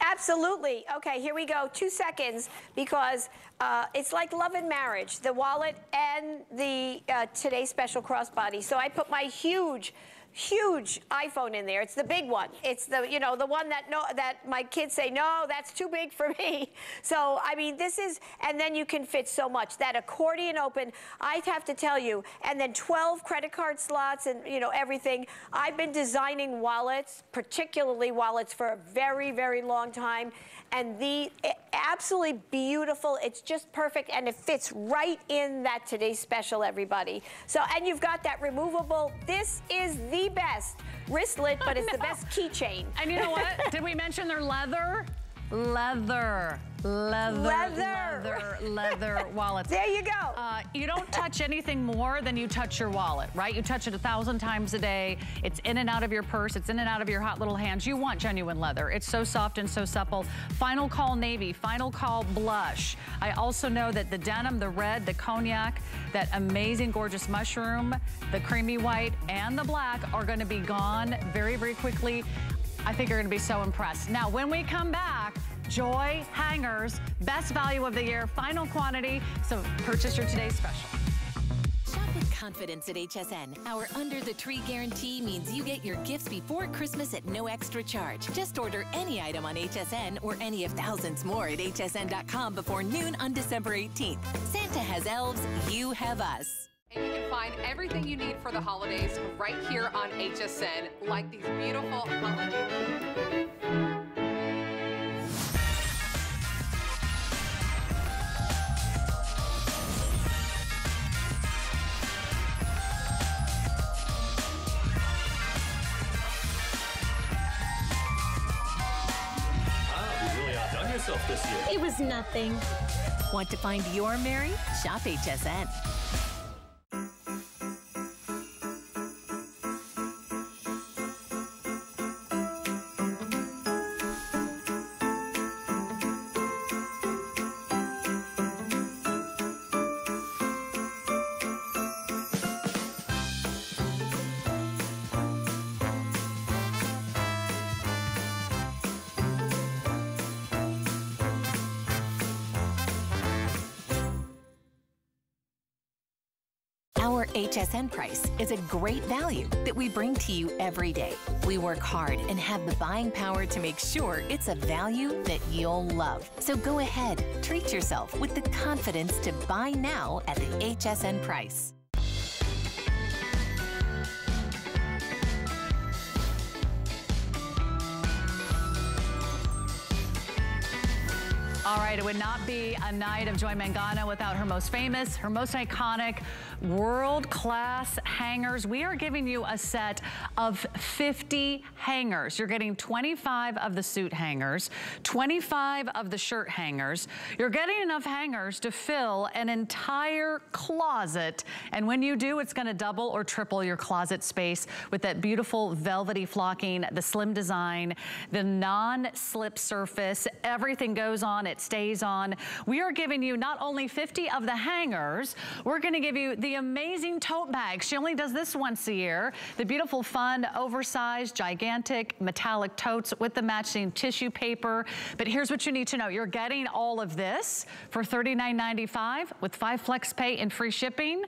Absolutely. Okay, here we go. Two seconds because uh, it's like love and marriage, the wallet and the uh, Today Special crossbody. So I put my huge huge iPhone in there. It's the big one. It's the, you know, the one that no, that my kids say, no, that's too big for me. *laughs* So, I mean, this is, and then you can fit so much. That accordion open, I have to tell you, and then 12 credit card slots and, you know, everything. I've been designing wallets, particularly wallets, for a very, very long time and the eh, absolutely beautiful. It's just perfect, and it fits right in that today's special, everybody. So, and you've got that removable. This is the best wristlet, but *laughs* it's the best keychain. And you know what? *laughs* Did we mention they're leather? Leather. Leather, leather, leather, *laughs* leather wallets. There you go. Uh, you don't touch anything more than you touch your wallet, right? You touch it a thousand times a day. It's in and out of your purse. It's in and out of your hot little hands. You want genuine leather. It's so soft and so supple. Final call navy, final call blush. I also know that the denim, the red, the cognac, that amazing gorgeous mushroom, the creamy white, and the black are gonna be gone very, very quickly. I think you're gonna be so impressed. Now, when we come back, Joy hangers, best value of the year, final quantity. So purchase your today's special. Shop with confidence at HSN. Our under the tree guarantee means you get your gifts before Christmas at no extra charge. Just order any item on HSN or any of thousands more at hsn.com before noon on December 18th. Santa has elves, you have us. And you can find everything you need for the holidays right here on HSN, like these beautiful holiday. This year? It was nothing. Want to find your Mary? Shop HSN. HSN price is a great value that we bring to you every day. We work hard and have the buying power to make sure it's a value that you'll love. So go ahead, treat yourself with the confidence to buy now at the HSN price. All right, it would not be a night of Joy Mangano without her most famous, her most iconic, world-class hangers. We are giving you a set of 50 hangers. You're getting 25 of the suit hangers, 25 of the shirt hangers. You're getting enough hangers to fill an entire closet. And when you do, it's gonna double or triple your closet space with that beautiful velvety flocking, the slim design, the non-slip surface. Everything goes on, it stays on. We are giving you not only 50 of the hangers, we're gonna give you the amazing tote bag. She only does this once a year. The beautiful, fun, oversized, gigantic metallic totes with the matching tissue paper. But here's what you need to know. You're getting all of this for $39.95 with five flex pay and free shipping.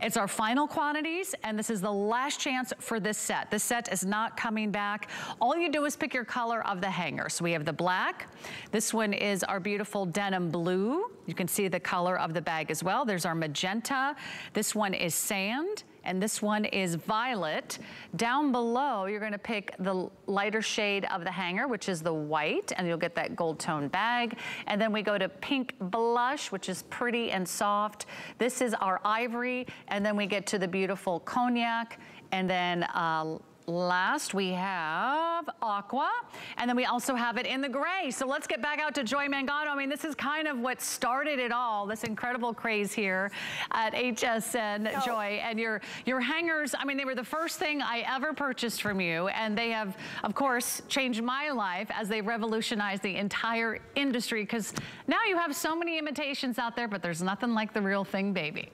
It's our final quantities, and this is the last chance for this set. This set is not coming back. All you do is pick your color of the hanger. So we have the black. This one is our beautiful denim blue. You can see the color of the bag as well. There's our magenta. This one is sand and this one is violet. Down below, you're gonna pick the lighter shade of the hanger, which is the white, and you'll get that gold tone bag. And then we go to pink blush, which is pretty and soft. This is our ivory, and then we get to the beautiful cognac, and then uh, Last we have aqua, and then we also have it in the gray. So let's get back out to Joy Mangano. I mean, this is kind of what started it all, this incredible craze here at HSN oh. Joy. And your, your hangers, I mean, they were the first thing I ever purchased from you, and they have, of course, changed my life as they revolutionized the entire industry, because now you have so many imitations out there, but there's nothing like the real thing, baby.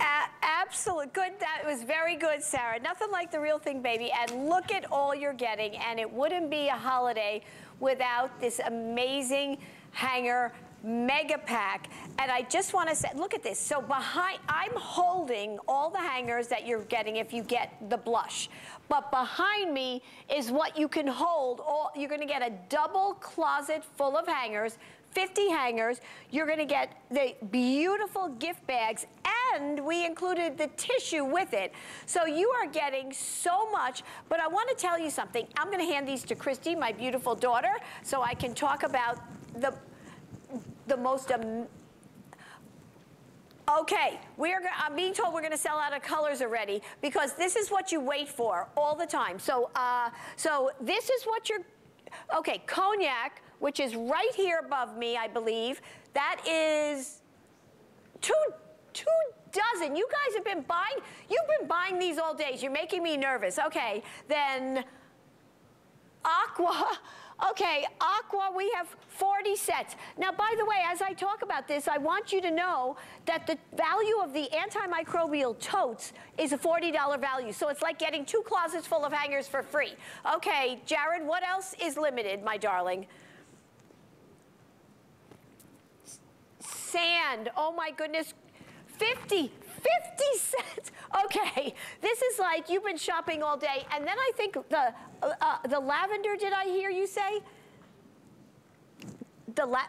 Absolutely. Good. That was very good, Sarah. Nothing like the real thing, baby. And look at all you're getting. And it wouldn't be a holiday without this amazing hanger mega pack. And I just want to say, look at this. So behind, I'm holding all the hangers that you're getting if you get the blush. But behind me is what you can hold. All, you're going to get a double closet full of hangers 50 hangers. You're gonna get the beautiful gift bags and we included the tissue with it. So you are getting so much, but I wanna tell you something. I'm gonna hand these to Christy, my beautiful daughter, so I can talk about the, the most Okay, we are. I'm being told we're going to sell out of colors already because this is what you wait for all the time. So, uh, so this is what you're. Okay, cognac which is right here above me, I believe. That is two, two dozen. You guys have been buying, you've been buying these all days. You're making me nervous. Okay, then Aqua. *laughs* Okay, Aqua, we have 40 sets. Now, by the way, as I talk about this, I want you to know that the value of the antimicrobial totes is a $40 value. So it's like getting two closets full of hangers for free. Okay, Jared, what else is limited, my darling? Sand. Oh my goodness. 50, 50 cents. *laughs* Okay, this is like you've been shopping all day. And then I think the, uh, uh, the lavender, did I hear you say? The la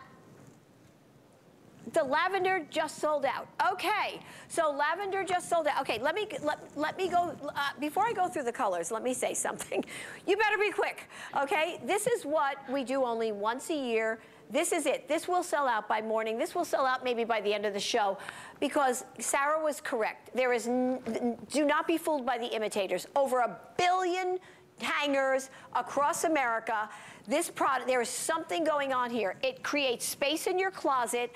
the lavender just sold out. Okay, so lavender just sold out. Okay, let me let, let me go, uh, before I go through the colors, let me say *laughs* something. You better be quick, okay? This is what we do only once a year. This is it. This will sell out by morning. This will sell out maybe by the end of the show because Sarah was correct. There is, do not be fooled by the imitators. Over a billion hangers across America. This product, there is something going on here. It creates space in your closet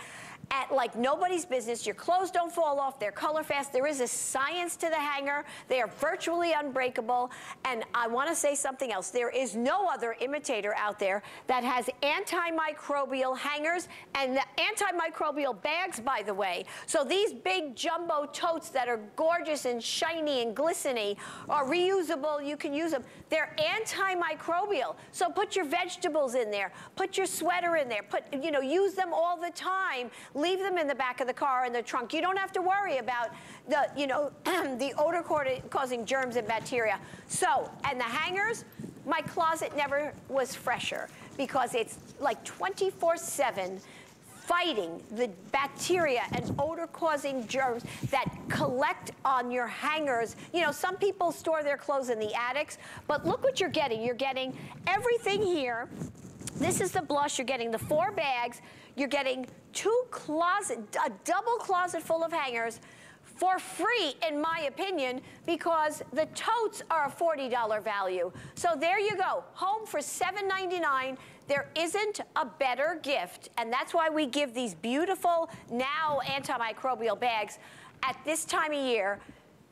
at like nobody's business. Your clothes don't fall off. They're color fast. There is a science to the hanger. They are virtually unbreakable. And I want to say something else. There is no other imitator out there that has antimicrobial hangers and the antimicrobial bags, by the way. So these big jumbo totes that are gorgeous and shiny and glistening are reusable. You can use them. They're antimicrobial. So put your vegetables in there. Put your sweater in there. Put, you know, use them all the time leave them in the back of the car in the trunk. You don't have to worry about the, you know, *clears throat* the odor causing germs and bacteria. So, and the hangers, my closet never was fresher because it's like 24 7 fighting the bacteria and odor causing germs that collect on your hangers. You know, some people store their clothes in the attics, but look what you're getting. You're getting everything here. This is the blush. You're getting the four bags. You're getting two closet, a double closet full of hangers for free, in my opinion, because the totes are a $40 value. So there you go, home for $7.99. There isn't a better gift, and that's why we give these beautiful now antimicrobial bags at this time of year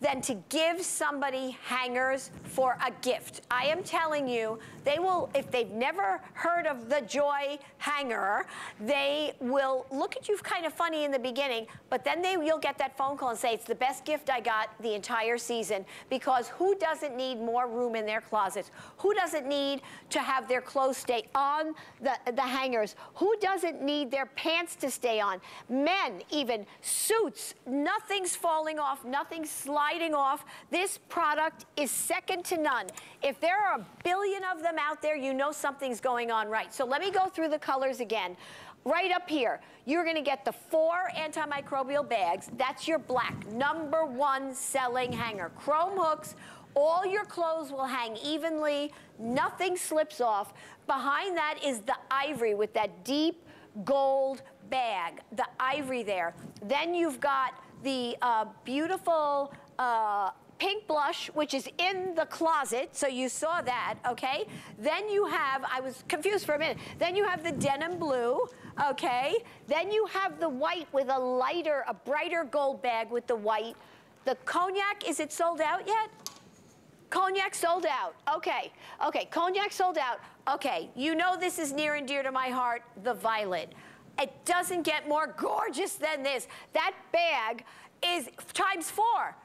than to give somebody hangers for a gift. I am telling you, they will, if they've never heard of the Joy hanger, they will look at you kind of funny in the beginning, but then they you'll get that phone call and say, it's the best gift I got the entire season because who doesn't need more room in their closets? Who doesn't need to have their clothes stay on the, the hangers? Who doesn't need their pants to stay on? Men, even suits, nothing's falling off, nothing's sliding off. This product is second to none. If there are a billion of them out there, you know something's going on right. So let me go through the colors again. Right up here, you're gonna get the four antimicrobial bags. That's your black, number one selling hanger. Chrome hooks, all your clothes will hang evenly, nothing slips off. Behind that is the ivory with that deep gold bag, the ivory there. Then you've got the uh, beautiful uh, pink blush, which is in the closet, so you saw that, okay? Then you have, I was confused for a minute, then you have the denim blue, okay? Then you have the white with a lighter, a brighter gold bag with the white. The cognac, is it sold out yet? Cognac sold out. Okay, okay, cognac sold out. Okay, you know this is near and dear to my heart, the violet. It doesn't get more gorgeous than this. That bag is times four.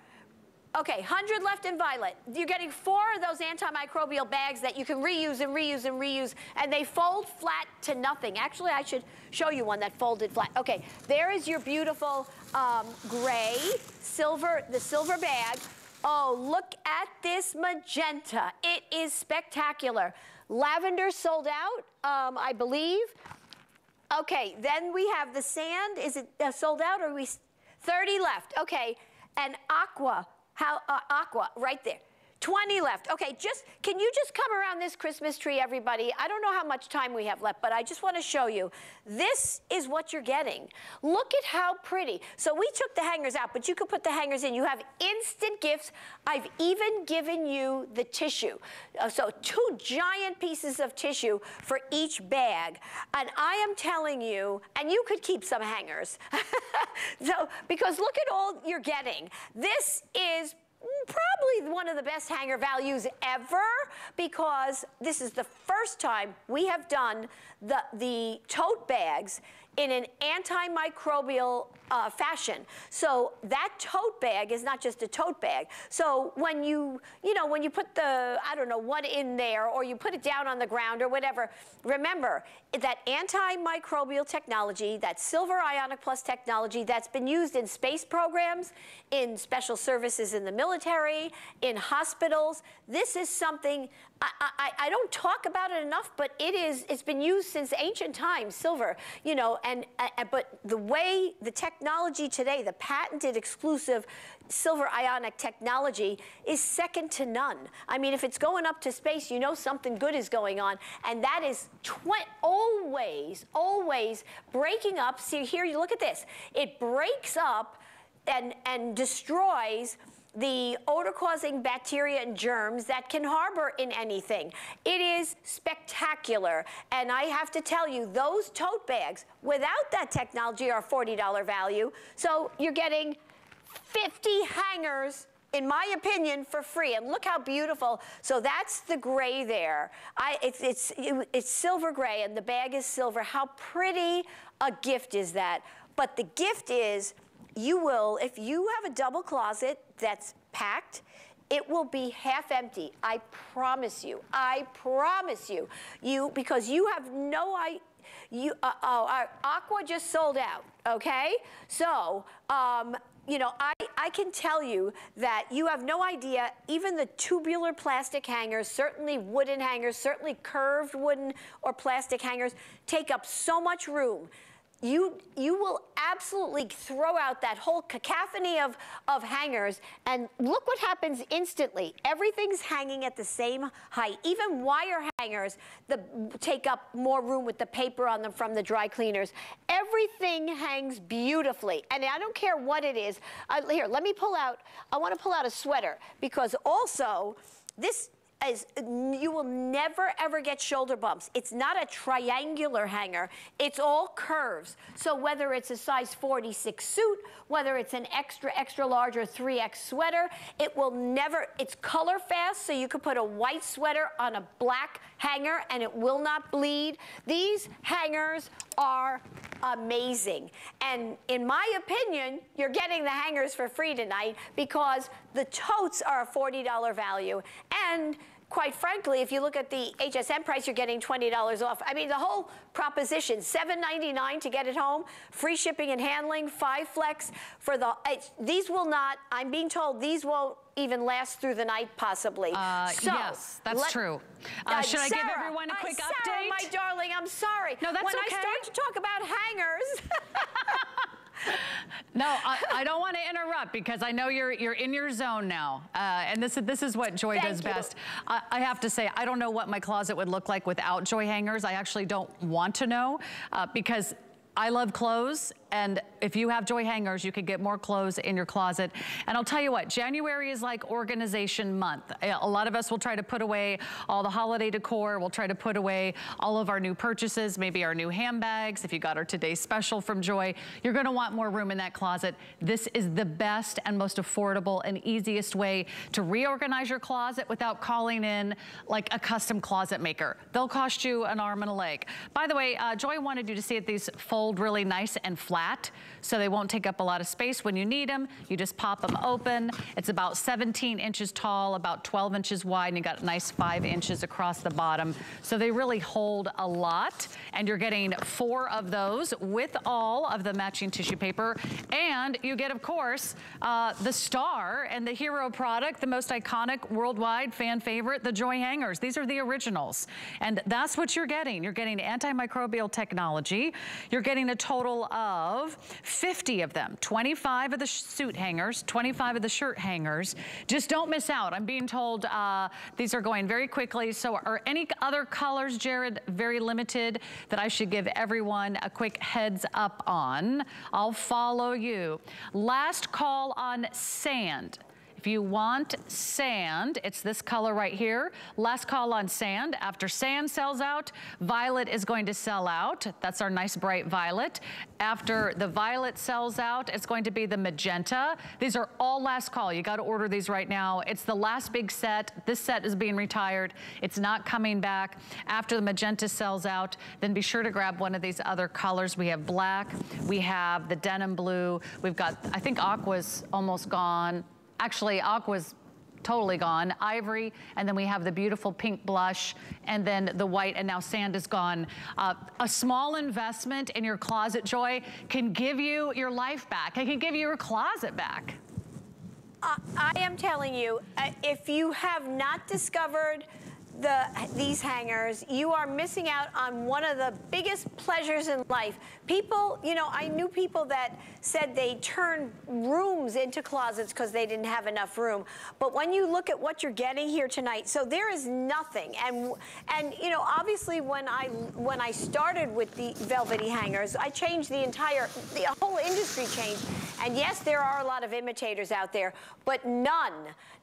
Okay, 100 left in violet. You're getting four of those antimicrobial bags that you can reuse and reuse and reuse, and they fold flat to nothing. Actually, I should show you one that folded flat. Okay, there is your beautiful um, gray, silver, the silver bag. Oh, look at this magenta. It is spectacular. Lavender sold out, um, I believe. Okay, then we have the sand. Is it uh, sold out or we 30 left? Okay, and aqua how, uh, aqua, right there. 20 left. Okay, just can you just come around this Christmas tree, everybody? I don't know how much time we have left, but I just want to show you. This is what you're getting. Look at how pretty. So we took the hangers out, but you could put the hangers in. You have instant gifts. I've even given you the tissue. Uh, so two giant pieces of tissue for each bag. And I am telling you, and you could keep some hangers. *laughs* so, because look at all you're getting. This is probably one of the best hanger values ever because this is the first time we have done the, the tote bags in an antimicrobial uh, fashion. So that tote bag is not just a tote bag. So when you, you know, when you put the, I don't know, what in there or you put it down on the ground or whatever, remember that antimicrobial technology, that silver ionic plus technology that's been used in space programs, in special services in the military, in hospitals, this is something I, I, I, don't talk about it enough, but it is, it's been used since ancient times, silver, you know, and, uh, but the way the technology today, the patented exclusive silver ionic technology is second to none. I mean, if it's going up to space, you know something good is going on, and that is always, always breaking up. See here, you look at this. It breaks up and, and destroys the odor-causing bacteria and germs that can harbor in anything. It is spectacular. And I have to tell you, those tote bags, without that technology, are $40 value. So you're getting 50 hangers in my opinion, for free. And look how beautiful. So that's the gray there. I, it's, it's, it, it's silver gray, and the bag is silver. How pretty a gift is that? But the gift is you will, if you have a double closet that's packed, it will be half empty. I promise you. I promise you. You because you have no idea. You, uh, oh, our Aqua just sold out, okay? So, um, you know, I, I can tell you that you have no idea, even the tubular plastic hangers, certainly wooden hangers, certainly curved wooden or plastic hangers, take up so much room you, you will absolutely throw out that whole cacophony of, of hangers and look what happens instantly. Everything's hanging at the same height. Even wire hangers the, take up more room with the paper on them from the dry cleaners. Everything hangs beautifully. And I don't care what it is. Uh, here, let me pull out, I want to pull out a sweater because also this is you will never ever get shoulder bumps. It's not a triangular hanger. It's all curves. So whether it's a size 46 suit, whether it's an extra, extra large or 3X sweater, it will never, it's color fast, so you could put a white sweater on a black hanger and it will not bleed. These hangers are amazing. And in my opinion, you're getting the hangers for free tonight because the totes are a $40 value. And quite frankly, if you look at the HSN price, you're getting $20 off. I mean, the whole proposition, $7.99 to get it home, free shipping and handling, five flex for the, these will not, I'm being told these won't even last through the night possibly. Uh, so, yes, that's let, true. Uh, uh, should Sarah, I give everyone a quick Sarah, update? my darling, I'm sorry. No, that's when okay. When I start to talk about hangers, *laughs* no, I, I, don't want to interrupt because I know you're you're in your zone now, uh, and this is this is what Joy Thank does you. best. I, I, have to say, I don't know what my closet would look like without Joy hangers. I actually don't want to know uh, because I love clothes and if you have joy hangers, you can get more clothes in your closet. And I'll tell you what, January is like organization month. A lot of us will try to put away all the holiday decor. We'll try to put away all of our new purchases, maybe our new handbags. If you got our today's special from Joy, you're gonna want more room in that closet. This is the best and most affordable and easiest way to reorganize your closet without calling in like a custom closet maker. They'll cost you an arm and a leg. By the way, uh, Joy wanted you to see if these fold really nice and flat flat, so they won't take up a lot of space when you need them. You just pop them open. It's about 17 inches tall, about 12 inches wide, and you got a nice five inches across the bottom. So they really hold a lot, and you're getting four of those with all of the matching tissue paper. And you get, of course, uh, the star and the hero product, the most iconic worldwide fan favorite, the Joy Hangers. These are the originals. And that's what you're getting. You're getting antimicrobial technology. You're getting a total of of 50 of them, 25 of the suit hangers, 25 of the shirt hangers. Just don't miss out. I'm being told uh, these are going very quickly. So are any other colors, Jared, very limited that I should give everyone a quick heads up on? I'll follow you. Last call on sand. If you want sand, it's this color right here. Last call on sand. After sand sells out, violet is going to sell out. That's our nice bright violet. After the violet sells out, it's going to be the magenta. These are all last call. You got to order these right now. It's the last big set. This set is being retired. It's not coming back. After the magenta sells out, then be sure to grab one of these other colors. We have black. We have the denim blue. We've got, I think aqua's almost gone. Actually, aqua's totally gone. Ivory, and then we have the beautiful pink blush, and then the white, and now sand is gone. Uh, a small investment in your closet, Joy, can give you your life back. It can give you your closet back. Uh, I am telling you, uh, if you have not discovered the, these hangers, you are missing out on one of the biggest pleasures in life. People, you know, I knew people that said they turned rooms into closets because they didn't have enough room. But when you look at what you're getting here tonight, so there is nothing. And, and you know, obviously when I, when I started with the velvety hangers, I changed the entire, the whole industry changed. And yes, there are a lot of imitators out there, but none,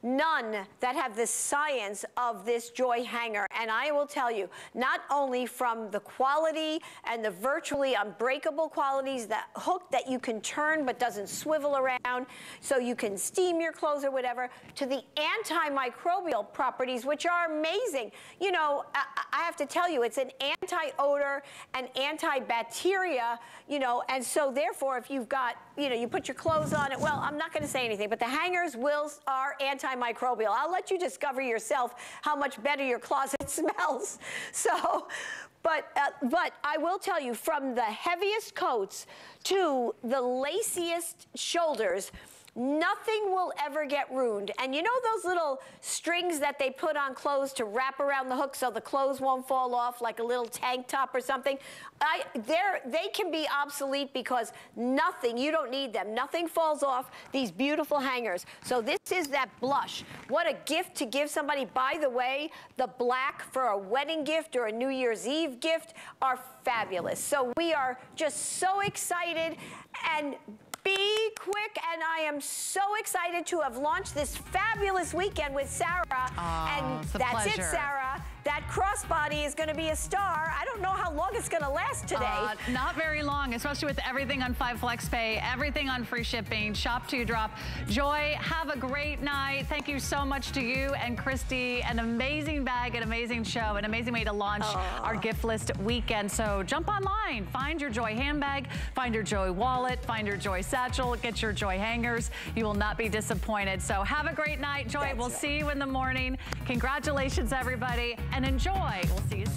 none that have the science of this joy hanger. And I will tell you, not only from the quality and the virtually unbreakable qualities, that hook that you can turn but doesn't swivel around, so you can steam your clothes or whatever, to the antimicrobial properties, which are amazing. You know, I, I have to tell you, it's an anti-odor and antibacteria, you know, and so therefore, if you've got, you know, you put your clothes on it, well, I'm not going to say anything, but the hangers will are antimicrobial. I'll let you discover yourself how much better your closet *laughs* smells. So, but, uh, but I will tell you, from the heaviest coats to the laciest shoulders, Nothing will ever get ruined. And you know those little strings that they put on clothes to wrap around the hook so the clothes won't fall off like a little tank top or something? I, they can be obsolete because nothing, you don't need them. Nothing falls off these beautiful hangers. So this is that blush. What a gift to give somebody. By the way, the black for a wedding gift or a New Year's Eve gift are fabulous. So we are just so excited and be quick, and I am so excited to have launched this fabulous weekend with Sarah. Oh, and that's pleasure. it, Sarah. That crossbody is going to be a star. I don't know how long it's going to last today. Uh, not very long, especially with everything on 5 Flex Pay, everything on free shipping, shop to drop. Joy, have a great night. Thank you so much to you and Christy. An amazing bag, an amazing show, an amazing way to launch our gift list weekend. So jump online, find your Joy handbag, find your Joy wallet, find your Joy satchel, get your Joy hangers. You will not be disappointed. So have a great night, Joy. That's we'll right. see you in the morning. Congratulations, everybody, and enjoy. We'll see you soon.